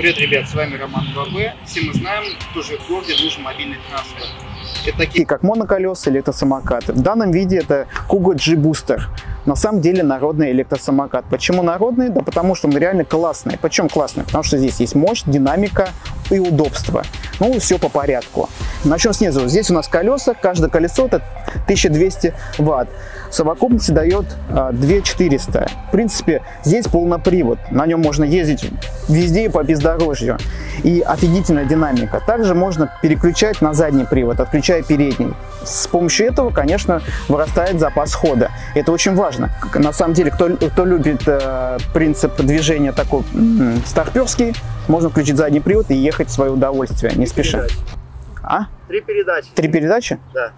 Привет, ребят, с вами Роман ВВ. Все мы знаем, кто же в городе нужен мобильный транспорт. Это такие как моноколеса, электросамокаты. В данном виде это Kuga G-Booster. На самом деле народный электросамокат. Почему народный? Да потому что он реально классный. Почему классный? Потому что здесь есть мощь, динамика и удобство. Ну, все по порядку. Начнем снизу. Здесь у нас колеса. Каждое колесо это 1200 ватт. В совокупности дает 2400. В принципе, здесь полнопривод. На нем можно ездить везде по бездорожью. И офигительная динамика. Также можно переключать на задний привод, отключая передний. С помощью этого, конечно, вырастает запас хода. Это очень важно. На самом деле, кто, кто любит э, принцип движения такой э, старперский, можно включить задний привод и ехать в свое удовольствие, не спеша. А? Три передачи. Три передачи? Да.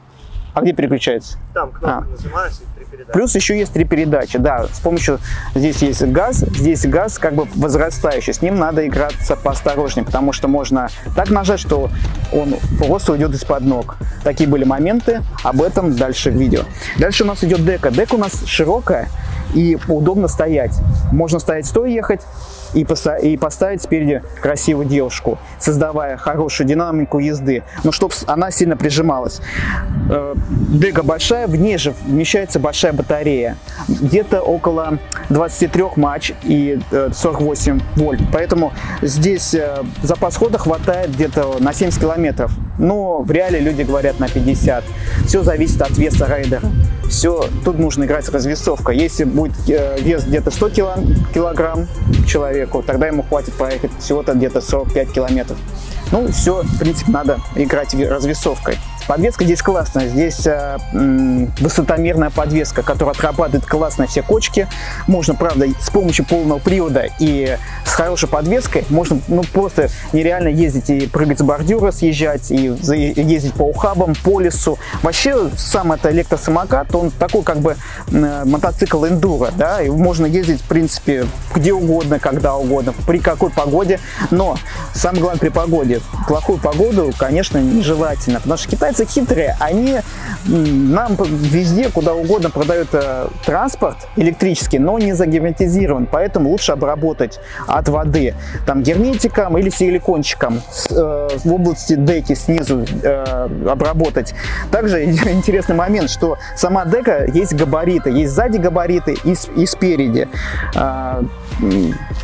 А где переключается? Там кнопку а. нажимаешь и три передачи. Плюс еще есть три передачи, да. С помощью, здесь есть газ, здесь газ как бы возрастающий. С ним надо играться поосторожнее, потому что можно так нажать, что он просто уйдет из-под ног. Такие были моменты, об этом дальше в видео. Дальше у нас идет дека. Дека у нас широкая и удобно стоять. Можно стоять стоя ехать, и, и поставить спереди красивую девушку, создавая хорошую динамику езды, но чтобы она сильно прижималась. Э, Дега большая, в ней же вмещается большая батарея, где-то около 23 матч и 48 э, вольт, поэтому здесь э, запас хода хватает где-то на 70 километров, но в реале люди говорят на 50. Все зависит от веса райдера. Все, тут нужно играть с развесовкой. Если будет вес где-то 100 килограмм человеку, тогда ему хватит проехать всего-то где-то 45 километров. Ну, все, в принципе, надо играть развесовкой. Подвеска здесь классная. Здесь э, высотомерная подвеска, которая отрабатывает классно все кочки. Можно, правда, с помощью полного привода и с хорошей подвеской можно ну, просто нереально ездить и прыгать с бордюра, съезжать, и ездить по ухабам, по лесу. Вообще, сам это электросамокат, он такой как бы э, мотоцикл эндуро, да, и можно ездить, в принципе, где угодно, когда угодно, при какой погоде. Но самое главное при погоде. Плохую погоду, конечно, нежелательно, потому что Китай китайцы хитрые, они нам везде, куда угодно продают э, транспорт электрический, но не загерметизирован, поэтому лучше обработать от воды, там герметиком или силикончиком э, в области деки снизу э, обработать. Также интересный момент, что сама дека есть габариты, есть сзади габариты и, и спереди. Э,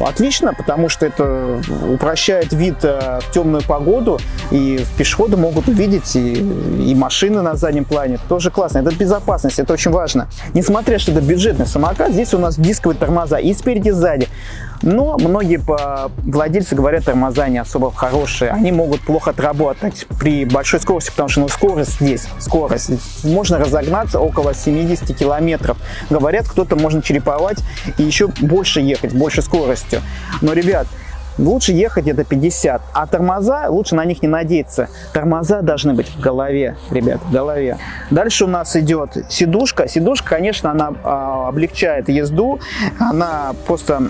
отлично, потому что это упрощает вид э, в темную погоду, и пешеходы могут увидеть и, и машины на заднем плане. Тоже классно. Это безопасность, это очень важно. Несмотря, что это бюджетный самокат, здесь у нас дисковые тормоза и спереди, и сзади. Но многие владельцы говорят, тормоза не особо хорошие. Они могут плохо отработать при большой скорости, потому что ну, скорость здесь, скорость. Можно разогнаться около 70 километров. Говорят, кто-то можно череповать и еще больше ехать, большей скоростью. Но, ребят, лучше ехать где-то 50, а тормоза, лучше на них не надеяться. Тормоза должны быть в голове, ребят, в голове. Дальше у нас идет сидушка. Сидушка, конечно, она а, облегчает езду, она просто,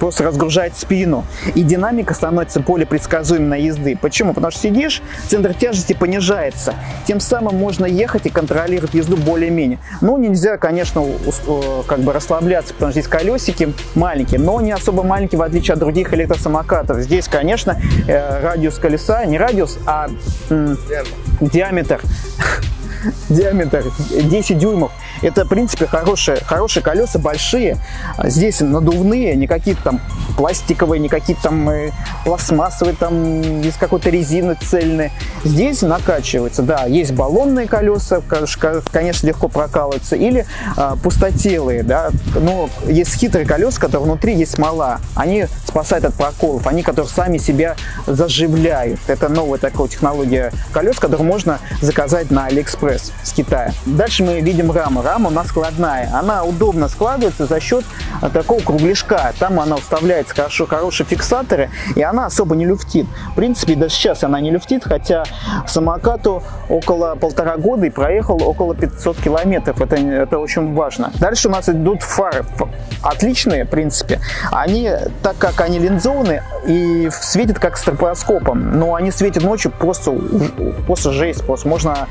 просто разгружает спину, и динамика становится более предсказуемой на езды. Почему? Потому что сидишь, центр тяжести понижается, тем самым можно ехать и контролировать езду более-менее. Ну, нельзя, конечно, как бы расслабляться, потому что здесь колесики маленькие, но не особо маленькие, в отличие от других электромобилей электросамокатов. Здесь, конечно, э, радиус колеса, не радиус, а диаметр диаметр 10 дюймов. Это, в принципе, хорошие, хорошие колеса, большие. Здесь надувные, не какие-то там пластиковые, не какие-то там э, пластмассовые, там из какой-то резины цельные. Здесь накачивается, да, есть баллонные колеса, конечно, легко прокалываются, или а, пустотелые, да, но есть хитрые колеса, которые внутри есть смола. Они спасают от проколов, они, которые сами себя заживляют. Это новая такая технология колес, которую можно заказать на Алиэкспресс с Китая. Дальше мы видим раму. Рама у нас складная. Она удобно складывается за счет такого кругляшка. Там она вставляется хорошо, хорошие фиксаторы, и она особо не люфтит. В принципе, даже сейчас она не люфтит, хотя самокату около полтора года и проехал около 500 километров. Это, это очень важно. Дальше у нас идут фары. Отличные, в принципе. Они, так как они линзованные, и светят как стробоскопом, но они светят ночью просто, просто жесть. Просто можно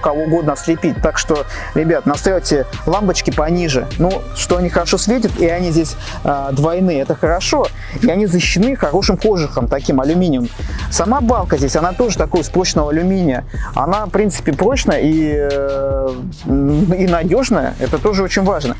кого угодно ослепить. Так что, ребят, настраивайте лампочки пониже. Ну, что они хорошо светят, и они здесь э, двойные, это хорошо. И они защищены хорошим кожухом, таким алюминием. Сама балка здесь, она тоже такой из прочного алюминия. Она, в принципе, прочная и, э, и надежная. Это тоже очень важно.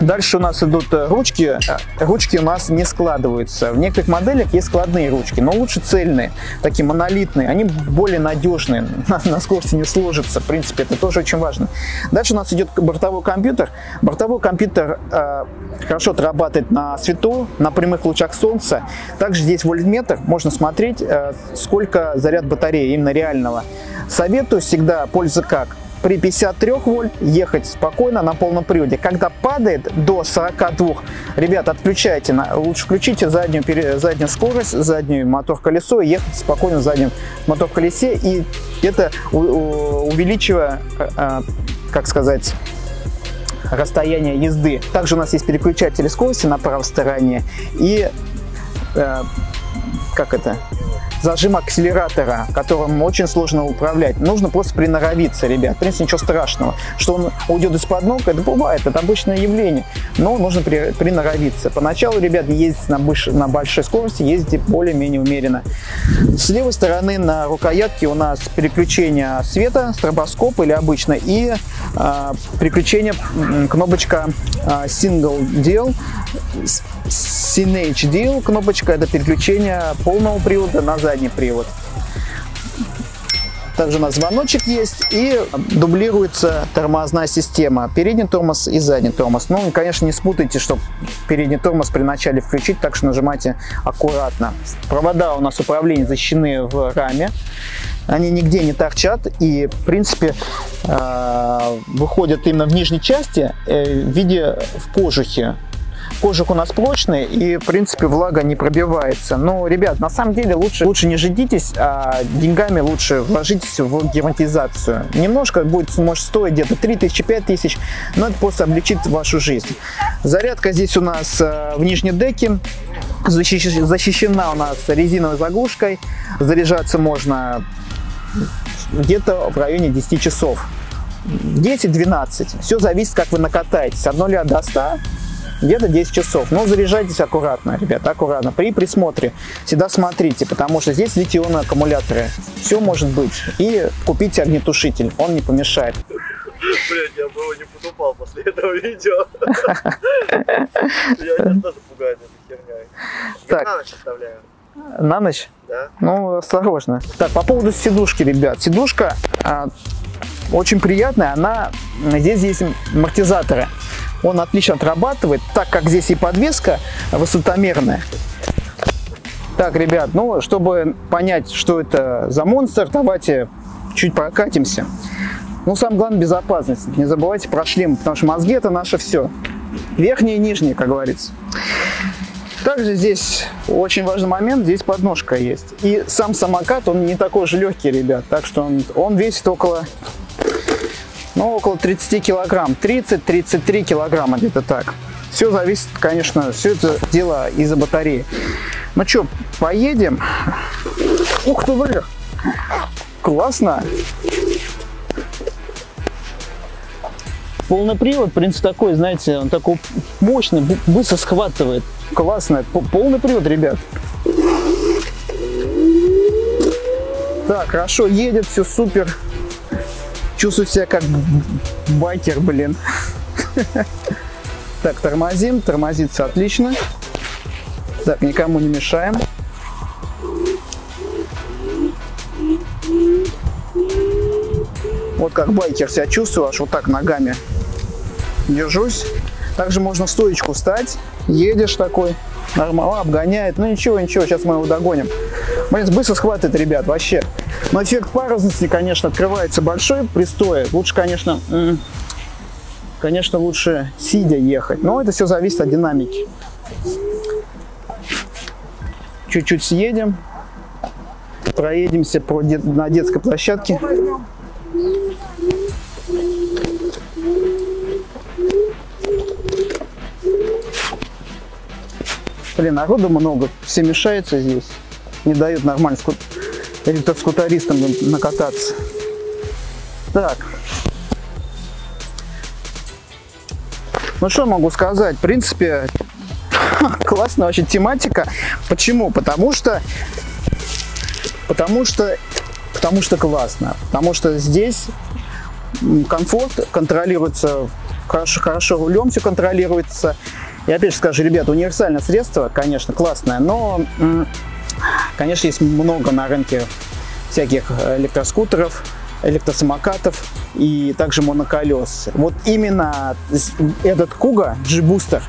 Дальше у нас идут э, ручки. Ручки у нас не складываются. В некоторых моделях есть складные ручки, но лучше цельные, такие монолитные. Они более надежные, на, на скорости не сложатся. В принципе, это тоже очень важно. Дальше у нас идет бортовой компьютер. Бортовой компьютер э, хорошо отрабатывает на свету, на прямых лучах солнца. Также здесь вольтметр. Можно смотреть, э, сколько заряд батареи именно реального. Советую всегда пользоваться как? При 53 вольт ехать спокойно на полном приводе. Когда падает до 42, ребят, отключайте, лучше включите заднюю, заднюю скорость, заднюю мотор-колесо и ехать спокойно в заднем мотор-колесе. И это увеличивая, э, э, как сказать, расстояние езды. Также у нас есть переключатели скорости на правой стороне и э, как это зажим акселератора, которым очень сложно управлять. Нужно просто приноровиться, ребят. В принципе, ничего страшного. Что он уйдет из-под ног, это бывает, это обычное явление. Но нужно при, приноровиться. Поначалу, ребят, ездить на, больш, на большой скорости, ездите более-менее умеренно. С левой стороны на рукоятке у нас переключение света, стробоскоп или обычно, и э, переключение кнопочка э, Single Deal CNH Deal кнопочка это переключение полного привода на задний привод. Также у нас звоночек есть и дублируется тормозная система. Передний тормоз и задний тормоз. Ну, конечно, не спутайте, что передний тормоз при начале включить, так что нажимайте аккуратно. Провода у нас управления защищены в раме. Они нигде не торчат и, в принципе, э, выходят именно в нижней части э, в виде в кожухе. Кожух у нас прочный и, в принципе, влага не пробивается. Но, ребят, на самом деле лучше, лучше не ждитесь, а деньгами лучше вложитесь в герметизацию. Немножко будет, может, стоить где-то 3000-5000, тысяч, но это просто облегчит вашу жизнь. Зарядка здесь у нас э, в нижнем деке. Защищена у нас резиновой заглушкой. Заряжаться можно где-то в районе 10 часов. 10-12. Все зависит, как вы накатаетесь. С 0 до 100 где-то 10 часов. Но заряжайтесь аккуратно, ребята, аккуратно. При присмотре всегда смотрите, потому что здесь литионные аккумуляторы. Все может быть. И купите огнетушитель, он не помешает. Блять, я бы его не потупал после этого видео. Я меня тоже пугает эта херня. Так. на ночь оставляю. На ночь? Да. Ну, осторожно. Так, по поводу сидушки, ребят. Сидушка а, очень приятная. Она, здесь есть амортизаторы он отлично отрабатывает, так как здесь и подвеска высотомерная. Так, ребят, ну, чтобы понять, что это за монстр, давайте чуть прокатимся. Ну, самое главное, безопасность. Не забывайте про шлем, потому что мозги это наше все. Верхние и нижние, как говорится. Также здесь очень важный момент, здесь подножка есть. И сам самокат, он не такой же легкий, ребят. Так что он, он весит около ну, около 30 килограмм, 30-33 килограмма где-то так. Все зависит, конечно, все это дело из-за батареи. Ну что, поедем? Ух ты, бля! Классно! Полный привод, в принципе, такой, знаете, он такой мощный, быстро схватывает. Классно. Полный привод, ребят. Так, хорошо, едет, все супер. Чувствую себя как байкер, блин. Так, тормозим. Тормозится отлично. Так, никому не мешаем. Вот как байкер себя чувствую, аж вот так ногами держусь. Также можно в стоечку встать, едешь такой, нормально, обгоняет. Ну ничего, ничего, сейчас мы его догоним. Блин, быстро схватывает, ребят, вообще. Но эффект парусности, конечно, открывается большой при стое. Лучше, конечно, конечно, лучше сидя ехать. Но это все зависит от динамики. Чуть-чуть съедем, проедемся по на детской площадке. Блин, народу много, все мешаются здесь, не дают нормально скут... скутаристам накататься. Так. Ну что могу сказать? В принципе, классная очень тематика. Почему? Потому что потому что потому что классно. Потому что здесь комфорт контролируется хорошо, хорошо рулем все контролируется. И опять же скажу, ребята, универсальное средство, конечно, классное, но, конечно, есть много на рынке всяких электроскутеров, электросамокатов и также моноколес. Вот именно этот Куга G-Booster,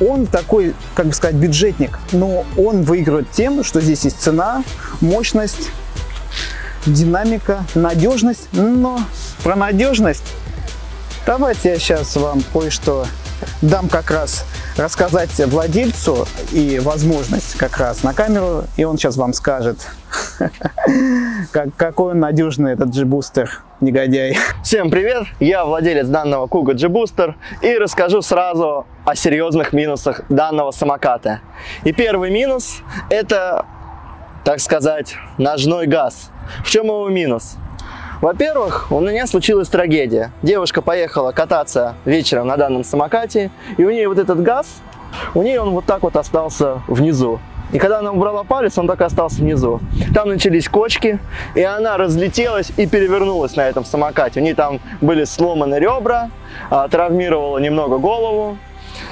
он такой, как бы сказать, бюджетник, но он выигрывает тем, что здесь есть цена, мощность, динамика, надежность. Но про надежность давайте я сейчас вам кое-что дам как раз рассказать владельцу и возможность как раз на камеру, и он сейчас вам скажет, как, какой он надежный этот G-бустер, негодяй. Всем привет, я владелец данного Kuga G-Booster и расскажу сразу о серьезных минусах данного самоката. И первый минус это, так сказать, ножной газ. В чем его минус? Во-первых, у меня случилась трагедия. Девушка поехала кататься вечером на данном самокате, и у нее вот этот газ, у нее он вот так вот остался внизу. И когда она убрала палец, он так и остался внизу. Там начались кочки, и она разлетелась и перевернулась на этом самокате. У нее там были сломаны ребра, а, травмировала немного голову,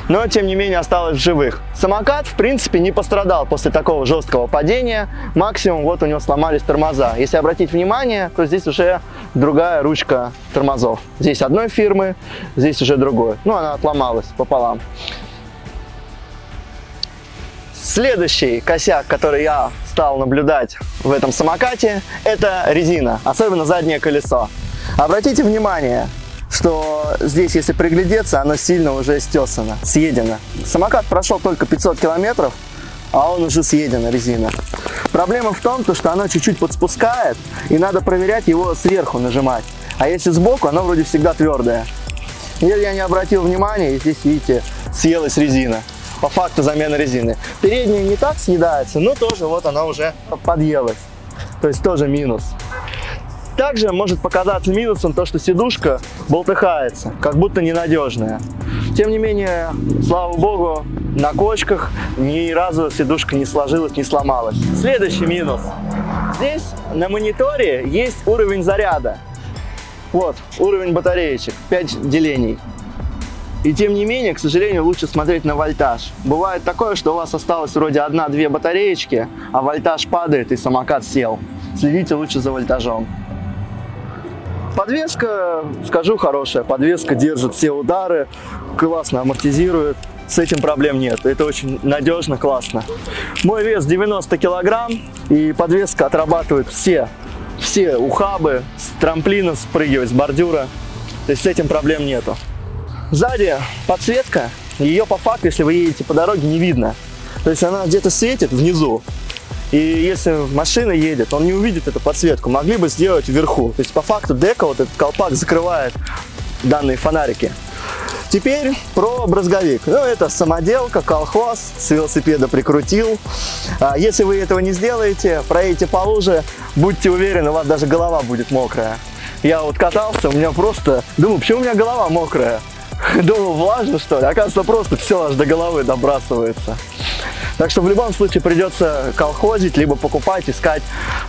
но тем не менее осталась в живых. Самокат, в принципе, не пострадал после такого жесткого падения. Максимум, вот у него сломались тормоза. Если обратить внимание, то здесь уже другая ручка тормозов. Здесь одной фирмы, здесь уже другой. Ну, она отломалась пополам. Следующий косяк, который я стал наблюдать в этом самокате, это резина, особенно заднее колесо. Обратите внимание, что здесь, если приглядеться, оно сильно уже стесано, съедено. Самокат прошел только 500 километров, а он уже съеден, резина. Проблема в том, что оно чуть-чуть подспускает, и надо проверять его сверху нажимать. А если сбоку, оно вроде всегда твердое. Я не обратил внимания, и здесь, видите, съелась резина. По факту замена резины. Передняя не так съедается, но тоже вот она уже подъелась. То есть тоже минус. Также может показаться минусом то, что сидушка болтыхается, как будто ненадежная. Тем не менее, слава богу, на кочках ни разу сидушка не сложилась, не сломалась. Следующий минус. Здесь на мониторе есть уровень заряда. Вот, уровень батареечек, 5 делений. И тем не менее, к сожалению, лучше смотреть на вольтаж. Бывает такое, что у вас осталось вроде одна-две батареечки, а вольтаж падает и самокат сел. Следите лучше за вольтажом. Подвеска, скажу, хорошая. Подвеска держит все удары, классно амортизирует. С этим проблем нет. Это очень надежно, классно. Мой вес 90 килограмм, и подвеска отрабатывает все, все ухабы, с трамплина спрыгивать, с бордюра. То есть с этим проблем нету. Сзади подсветка, ее по факту, если вы едете по дороге, не видно. То есть она где-то светит внизу, и если машина едет, он не увидит эту подсветку. Могли бы сделать вверху. То есть по факту дека, вот этот колпак закрывает данные фонарики. Теперь про брызговик. Ну, это самоделка, колхоз, с велосипеда прикрутил. А если вы этого не сделаете, проедете по луже, будьте уверены, у вас даже голова будет мокрая. Я вот катался, у меня просто... Думаю, почему у меня голова мокрая? Думал, влажно что ли? Оказывается, просто все аж до головы добрасывается. Так что в любом случае придется колхозить, либо покупать, искать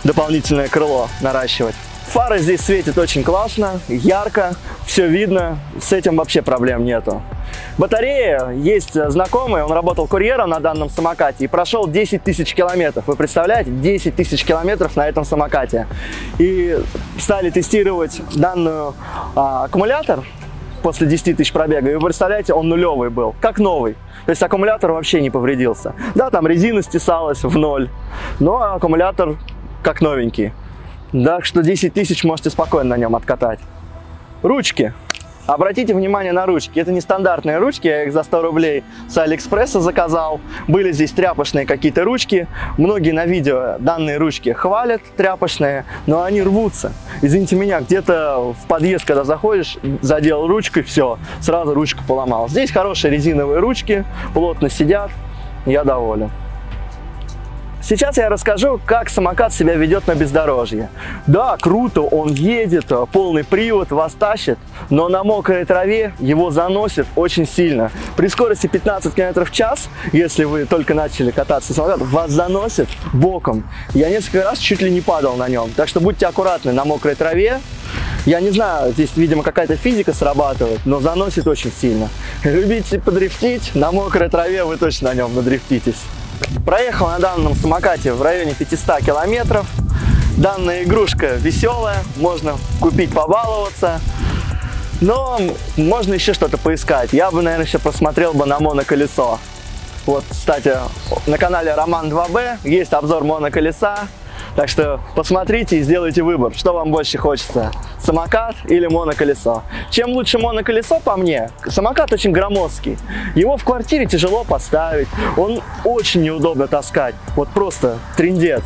дополнительное крыло, наращивать. Фары здесь светят очень классно, ярко, все видно, с этим вообще проблем нету. Батарея, есть знакомый, он работал курьером на данном самокате и прошел 10 тысяч километров. Вы представляете, 10 тысяч километров на этом самокате. И стали тестировать данную а, аккумулятор, после 10 тысяч пробега. И вы представляете, он нулевый был, как новый. То есть аккумулятор вообще не повредился. Да, там резина стесалась в ноль, но аккумулятор как новенький. Так что 10 тысяч можете спокойно на нем откатать. Ручки. Обратите внимание на ручки. Это не стандартные ручки, я их за 100 рублей с Алиэкспресса заказал. Были здесь тряпочные какие-то ручки. Многие на видео данные ручки хвалят тряпочные, но они рвутся. Извините меня, где-то в подъезд, когда заходишь, задел ручкой, все, сразу ручку поломал. Здесь хорошие резиновые ручки, плотно сидят, я доволен. Сейчас я расскажу, как самокат себя ведет на бездорожье. Да, круто, он едет, полный привод, вас тащит, но на мокрой траве его заносит очень сильно. При скорости 15 км в час, если вы только начали кататься самокат, вас заносит боком. Я несколько раз чуть ли не падал на нем, так что будьте аккуратны на мокрой траве. Я не знаю, здесь, видимо, какая-то физика срабатывает, но заносит очень сильно. Любите подрифтить, на мокрой траве вы точно на нем надрифтитесь. Проехал на данном самокате в районе 500 километров. Данная игрушка веселая, можно купить, побаловаться. Но можно еще что-то поискать. Я бы, наверное, еще посмотрел бы на моноколесо. Вот, кстати, на канале Роман 2Б есть обзор моноколеса. Так что посмотрите и сделайте выбор, что вам больше хочется, самокат или моноколесо. Чем лучше моноколесо, по мне, самокат очень громоздкий. Его в квартире тяжело поставить, он очень неудобно таскать, вот просто трендец.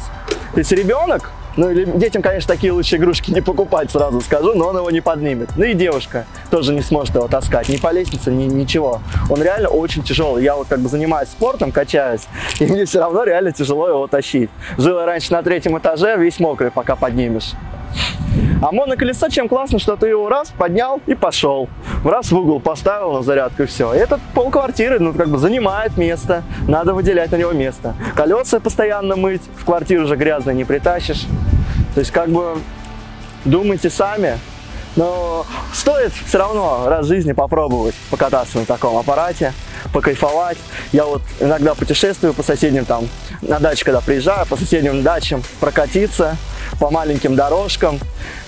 То есть ребенок ну, или детям, конечно, такие лучшие игрушки не покупать, сразу скажу, но он его не поднимет. Ну и девушка тоже не сможет его таскать, ни по лестнице, ни ничего. Он реально очень тяжелый. Я вот как бы занимаюсь спортом, качаюсь, и мне все равно реально тяжело его тащить. Жил я раньше на третьем этаже, весь мокрый, пока поднимешь. А моноколесо чем классно, что ты его раз поднял и пошел. Раз в угол поставил на зарядку и все. Этот полквартиры, ну, как бы занимает место. Надо выделять на него место. Колеса постоянно мыть, в квартиру же грязно не притащишь. То есть, как бы, думайте сами. Но стоит все равно раз в жизни попробовать покататься на таком аппарате, покайфовать. Я вот иногда путешествую по соседним там, на даче, когда приезжаю, по соседним дачам прокатиться по маленьким дорожкам.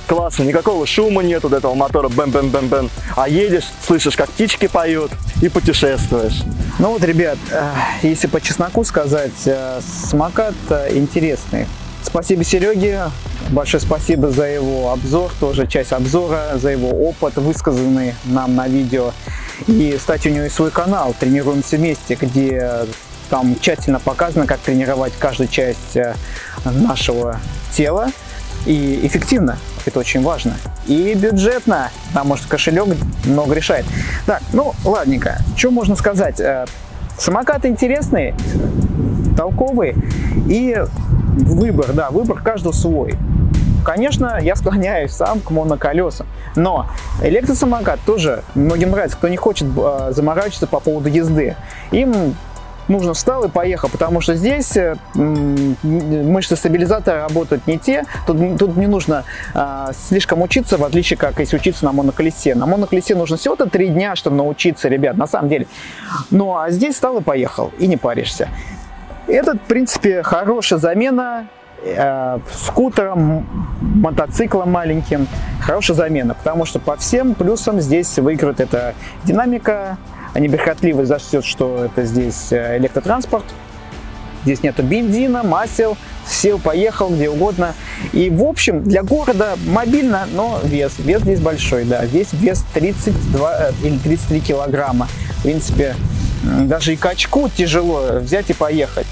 Классно, никакого шума нет, вот этого мотора бэм-бэм-бэм-бэм. А едешь, слышишь, как птички поют и путешествуешь. Ну вот, ребят, э, если по чесноку сказать, э, самокат э, интересный. Спасибо Сереге, большое спасибо за его обзор, тоже часть обзора, за его опыт, высказанный нам на видео. И, кстати, у него есть свой канал «Тренируемся вместе», где там тщательно показано, как тренировать каждую часть нашего тела и эффективно. Это очень важно. И бюджетно, потому что кошелек много решает. Так, ну ладненько. Что можно сказать? Э, самокат интересный, толковый и выбор, да, выбор каждого свой. Конечно, я склоняюсь сам к моноколесам, но электросамокат тоже многим нравится, кто не хочет э, заморачиваться по поводу езды. Им нужно встал и поехал, потому что здесь э, мышцы стабилизатора работают не те, тут, тут не нужно а, слишком учиться, в отличие как если учиться на моноколесе. На моноколесе нужно всего-то три дня, чтобы научиться, ребят, на самом деле. Ну а здесь встал и поехал, и не паришься. Этот, в принципе, хорошая замена э, скутером, мотоциклом маленьким, хорошая замена, потому что по всем плюсам здесь выигрывает эта динамика, неприхотливость за счет, что это здесь э, электротранспорт. Здесь нету бензина, масел, сел, поехал где угодно. И в общем для города мобильно, но вес. Вес здесь большой, да. Здесь вес 32 э, или 33 килограмма. В принципе, даже и качку тяжело взять и поехать.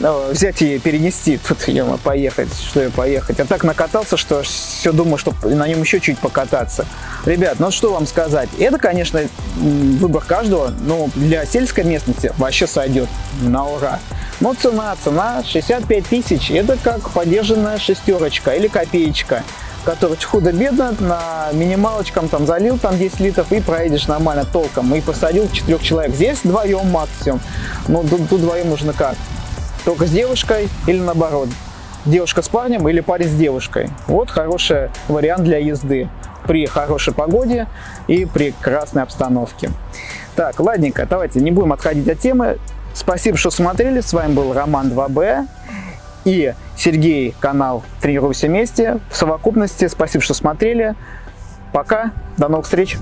Ну, взять и перенести, тут ема, поехать, что я поехать. А так накатался, что все думаю, что на нем еще чуть покататься. Ребят, ну что вам сказать, это, конечно, выбор каждого, но для сельской местности вообще сойдет на ура. Но цена, цена 65 тысяч, это как поддержанная шестерочка или копеечка который худо-бедно на минималочком там залил там 10 литров и проедешь нормально толком. И посадил четырех человек. Здесь вдвоем максимум. Но тут, тут вдвоем нужно как? Только с девушкой или наоборот, девушка с парнем или парень с девушкой. Вот хороший вариант для езды при хорошей погоде и при красной обстановке. Так, ладненько, давайте не будем отходить от темы. Спасибо, что смотрели. С вами был Роман 2Б и Сергей, канал «Тренируйся вместе». В совокупности спасибо, что смотрели. Пока, до новых встреч!